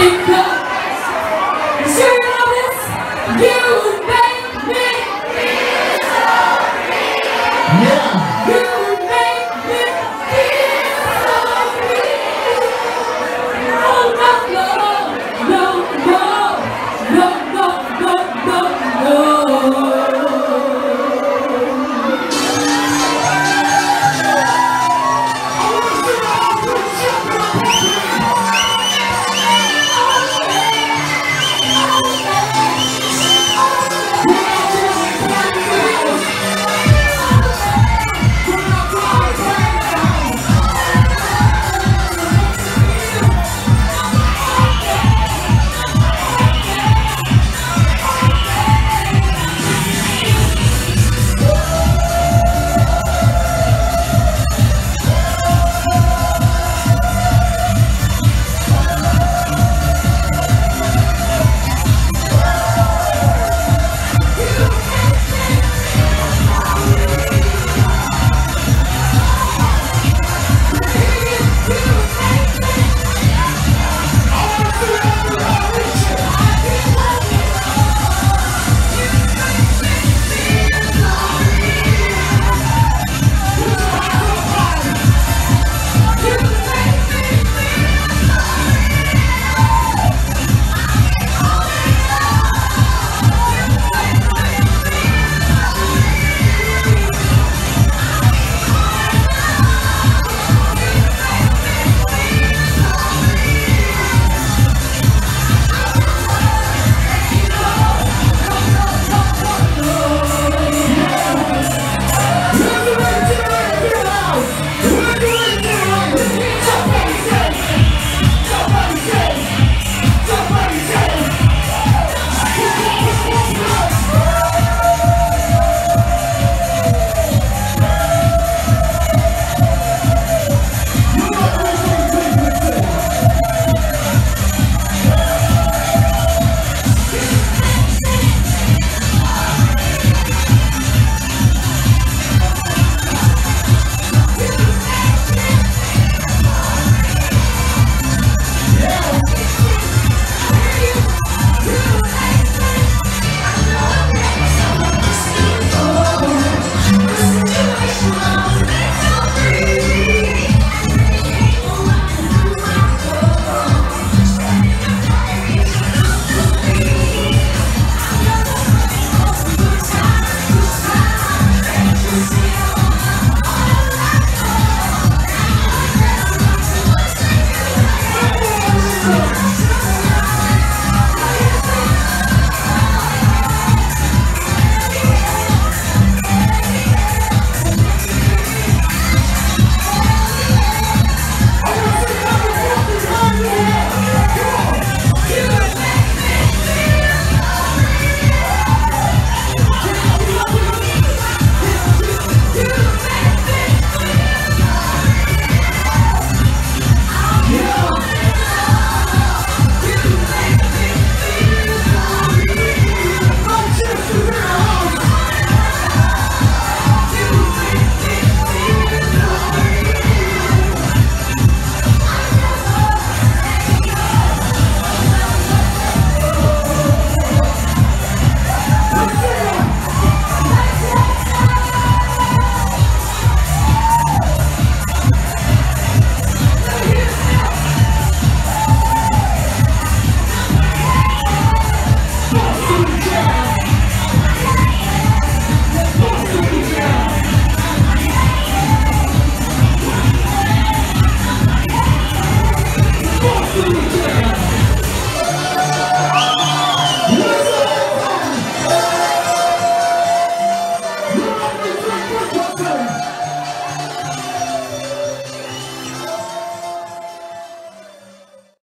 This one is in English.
Think